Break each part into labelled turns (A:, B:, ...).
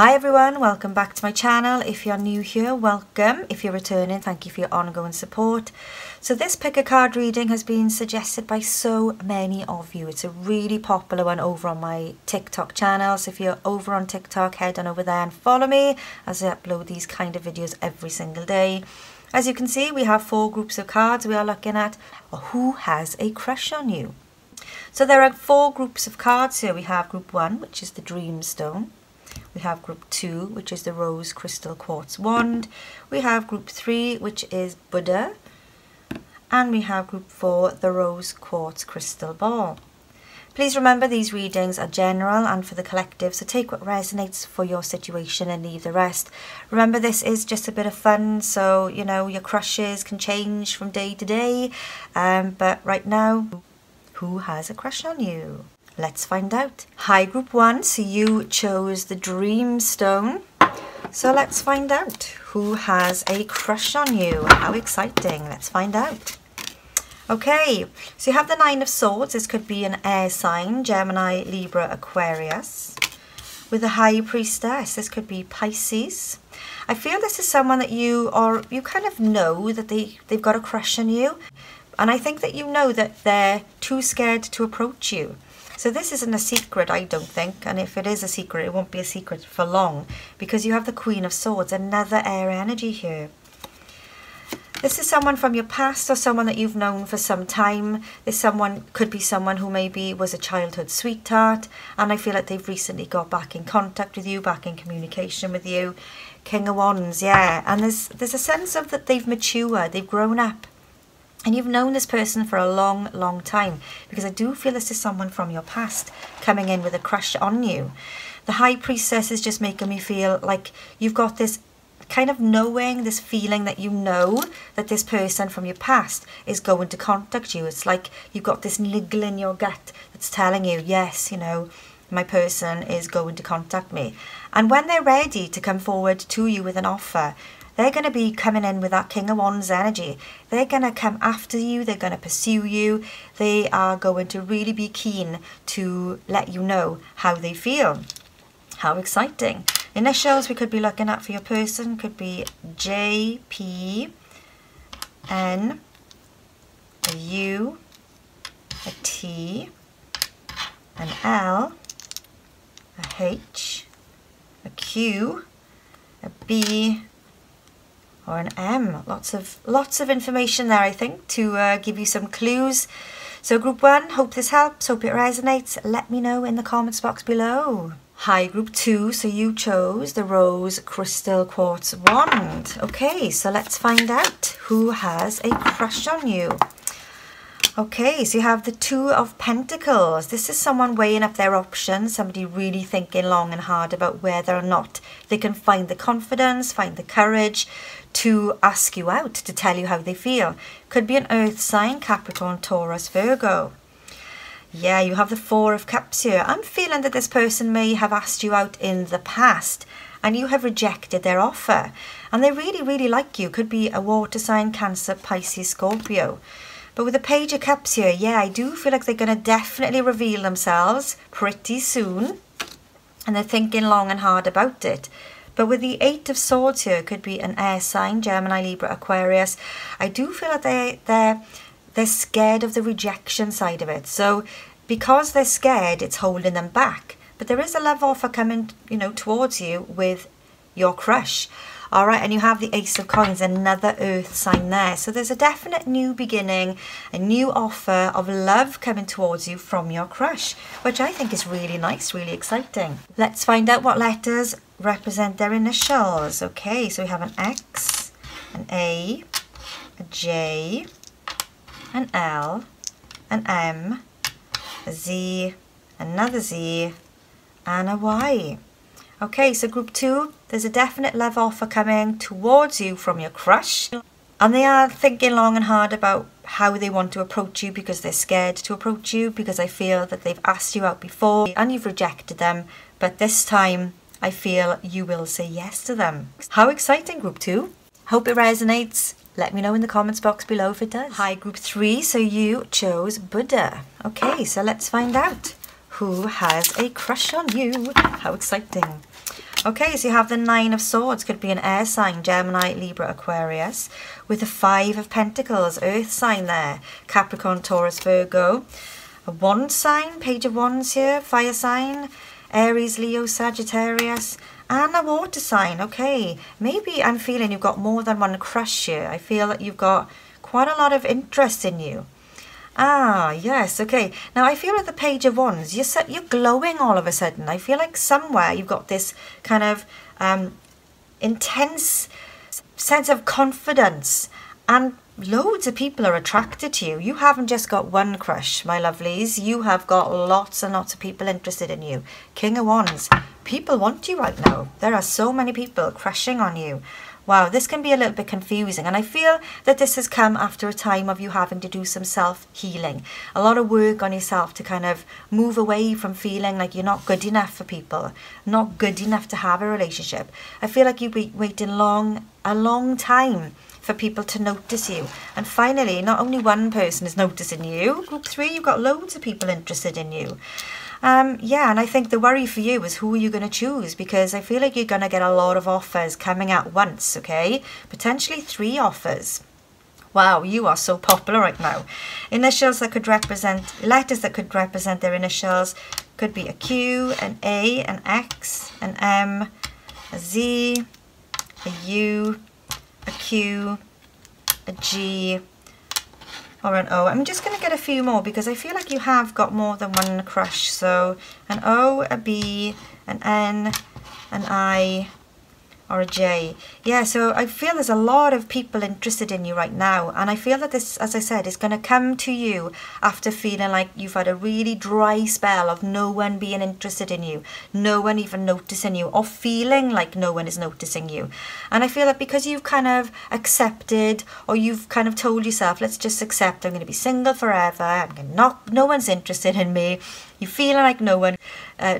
A: Hi everyone, welcome back to my channel. If you're new here, welcome. If you're returning, thank you for your ongoing support. So this pick a card reading has been suggested by so many of you. It's a really popular one over on my TikTok channel. So if you're over on TikTok, head on over there and follow me as I upload these kind of videos every single day. As you can see, we have four groups of cards we are looking at. Who has a crush on you? So there are four groups of cards here. We have group one, which is the Dreamstone. We have group two, which is the Rose Crystal Quartz Wand. We have group three, which is Buddha. And we have group four, the Rose Quartz Crystal Ball. Please remember these readings are general and for the collective, so take what resonates for your situation and leave the rest. Remember this is just a bit of fun, so you know your crushes can change from day to day, um, but right now, who has a crush on you? Let's find out. Hi group one, so you chose the dream stone. So let's find out who has a crush on you. How exciting. Let's find out. Okay, so you have the Nine of Swords. This could be an air sign, Gemini, Libra, Aquarius. With the High Priestess, this could be Pisces. I feel this is someone that you are, you kind of know that they, they've got a crush on you. And I think that you know that they're too scared to approach you. So this isn't a secret, I don't think. And if it is a secret, it won't be a secret for long because you have the Queen of Swords, another air energy here. This is someone from your past or someone that you've known for some time. This someone could be someone who maybe was a childhood sweetheart and I feel like they've recently got back in contact with you, back in communication with you. King of Wands, yeah. And there's there's a sense of that they've matured, they've grown up. And you've known this person for a long, long time because I do feel this is someone from your past coming in with a crush on you. The High Priestess is just making me feel like you've got this kind of knowing, this feeling that you know that this person from your past is going to contact you. It's like you've got this niggle in your gut that's telling you, yes, you know, my person is going to contact me. And when they're ready to come forward to you with an offer, they're going to be coming in with that King of Wands energy. They're going to come after you. They're going to pursue you. They are going to really be keen to let you know how they feel. How exciting. Initials we could be looking at for your person could be J, P, N, a U, a T, an L, a H, a Q, a B, or an M. Lots of lots of information there, I think, to uh, give you some clues. So group one, hope this helps, hope it resonates. Let me know in the comments box below. Hi, group two, so you chose the Rose Crystal Quartz Wand. Okay, so let's find out who has a crush on you. Okay, so you have the Two of Pentacles. This is someone weighing up their options, somebody really thinking long and hard about whether or not they can find the confidence, find the courage to ask you out, to tell you how they feel. Could be an earth sign, Capricorn, Taurus, Virgo. Yeah, you have the Four of Cups here. I'm feeling that this person may have asked you out in the past and you have rejected their offer. And they really, really like you. Could be a water sign, Cancer, Pisces, Scorpio. But with the Page of Cups here, yeah, I do feel like they're going to definitely reveal themselves pretty soon. And they're thinking long and hard about it. But with the Eight of Swords here, could be an air sign, Gemini, Libra, Aquarius. I do feel that they, they're, they're scared of the rejection side of it. So because they're scared, it's holding them back. But there is a love offer coming, you know, towards you with your crush. All right, and you have the Ace of Coins, another earth sign there. So there's a definite new beginning, a new offer of love coming towards you from your crush, which I think is really nice, really exciting. Let's find out what letters represent their initials. Okay, so we have an X, an A, a J, an L, an M, a Z, another Z, and a Y. Okay, so group two, there's a definite love offer coming towards you from your crush. And they are thinking long and hard about how they want to approach you because they're scared to approach you because I feel that they've asked you out before and you've rejected them. But this time, I feel you will say yes to them. How exciting, group two. Hope it resonates. Let me know in the comments box below if it does. Hi, group three. So you chose Buddha. Okay, so let's find out who has a crush on you. How exciting. Okay, so you have the Nine of Swords, could be an air sign, Gemini, Libra, Aquarius, with the Five of Pentacles, earth sign there, Capricorn, Taurus, Virgo. A wand sign, Page of Wands here, fire sign, Aries, Leo, Sagittarius, and a water sign. Okay, maybe I'm feeling you've got more than one crush here. I feel that you've got quite a lot of interest in you. Ah, yes, okay. Now I feel like the Page of Wands, you're, you're glowing all of a sudden. I feel like somewhere you've got this kind of um, intense sense of confidence and loads of people are attracted to you. You haven't just got one crush, my lovelies. You have got lots and lots of people interested in you. King of Wands, people want you right now. There are so many people crushing on you. Wow, this can be a little bit confusing. And I feel that this has come after a time of you having to do some self-healing. A lot of work on yourself to kind of move away from feeling like you're not good enough for people, not good enough to have a relationship. I feel like you've been waiting long, a long time for people to notice you. And finally, not only one person is noticing you, group three, you've got loads of people interested in you. Um, yeah, and I think the worry for you is who are you going to choose because I feel like you're going to get a lot of offers coming at once, okay? Potentially three offers. Wow, you are so popular right now. Initials that could represent, letters that could represent their initials could be a Q, an A, an X, an M, a Z, a U, a Q, a G, or an O. I'm just going to get a few more because I feel like you have got more than one crush. So an O, a B, an N, an I, or a J. Yeah, so I feel there's a lot of people interested in you right now. And I feel that this, as I said, is going to come to you after feeling like you've had a really dry spell of no one being interested in you, no one even noticing you, or feeling like no one is noticing you. And I feel that because you've kind of accepted, or you've kind of told yourself, let's just accept I'm going to be single forever, I'm not, no one's interested in me, you're feeling like no one uh,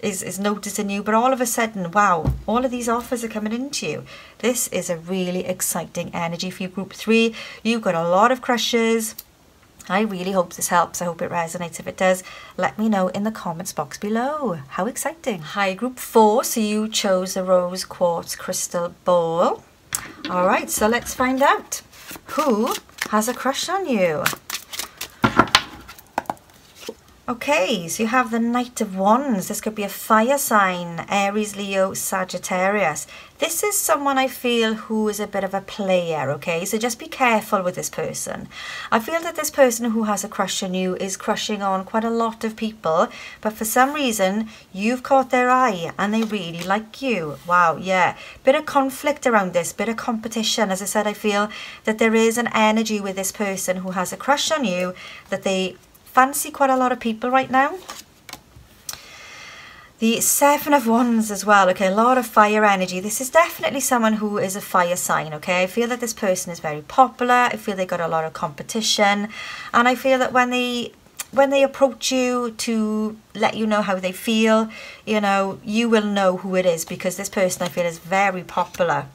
A: is, is noticing you, but all of a sudden, wow, all of these offers are coming into you. This is a really exciting energy for you, group three. You've got a lot of crushes. I really hope this helps. I hope it resonates. If it does, let me know in the comments box below. How exciting. Hi, group four. So you chose the rose quartz crystal ball. All right, so let's find out who has a crush on you. Okay, so you have the Knight of Wands. This could be a fire sign, Aries, Leo, Sagittarius. This is someone I feel who is a bit of a player, okay? So just be careful with this person. I feel that this person who has a crush on you is crushing on quite a lot of people, but for some reason, you've caught their eye and they really like you. Wow, yeah. Bit of conflict around this, bit of competition. As I said, I feel that there is an energy with this person who has a crush on you that they fancy quite a lot of people right now. The Seven of Wands as well, okay, a lot of fire energy. This is definitely someone who is a fire sign, okay? I feel that this person is very popular. I feel they got a lot of competition. And I feel that when they when they approach you to let you know how they feel, you know, you will know who it is because this person I feel is very popular.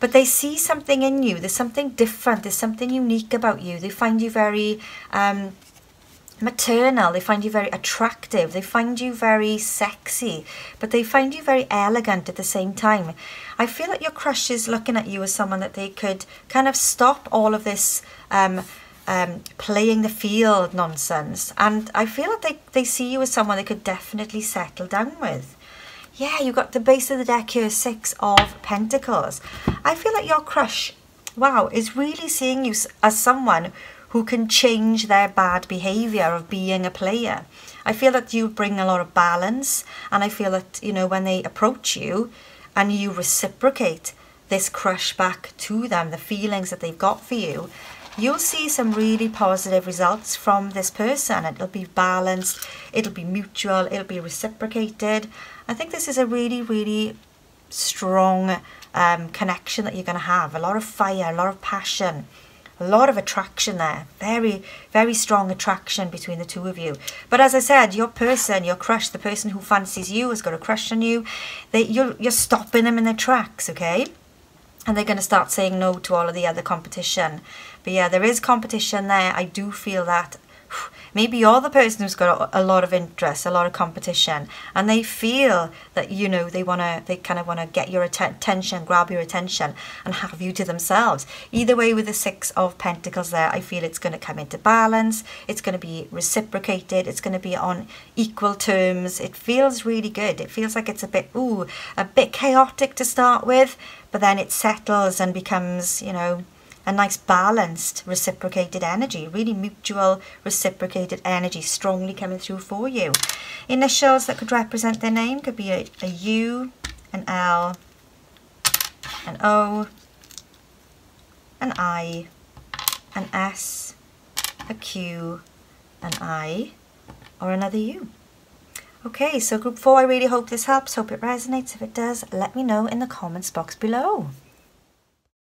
A: But they see something in you. There's something different. There's something unique about you. They find you very... Um, maternal, they find you very attractive, they find you very sexy, but they find you very elegant at the same time. I feel that your crush is looking at you as someone that they could kind of stop all of this um, um, playing the field nonsense. And I feel that they, they see you as someone they could definitely settle down with. Yeah, you got the base of the deck here, Six of Pentacles. I feel like your crush, wow, is really seeing you as someone who can change their bad behavior of being a player. I feel that you bring a lot of balance and I feel that, you know, when they approach you and you reciprocate this crush back to them, the feelings that they've got for you, you'll see some really positive results from this person. It'll be balanced, it'll be mutual, it'll be reciprocated. I think this is a really, really strong um, connection that you're going to have. A lot of fire, a lot of passion a lot of attraction there. Very very strong attraction between the two of you. But as i said your person your crush the person who fancies you has got a crush on you they you're, you're stopping them in their tracks okay? And they're going to start saying no to all of the other competition. But yeah there is competition there. I do feel that maybe you're the person who's got a lot of interest, a lot of competition, and they feel that you know they want to, they kind of want to get your attention, grab your attention, and have you to themselves. Either way, with the Six of Pentacles there, I feel it's going to come into balance. It's going to be reciprocated. It's going to be on equal terms. It feels really good. It feels like it's a bit, ooh, a bit chaotic to start with, but then it settles and becomes, you know, a nice balanced reciprocated energy, really mutual reciprocated energy strongly coming through for you. Initials that could represent their name could be a, a U, an L, an O, an I, an S, a Q, an I, or another U. Okay, so group four, I really hope this helps. Hope it resonates. If it does, let me know in the comments box below.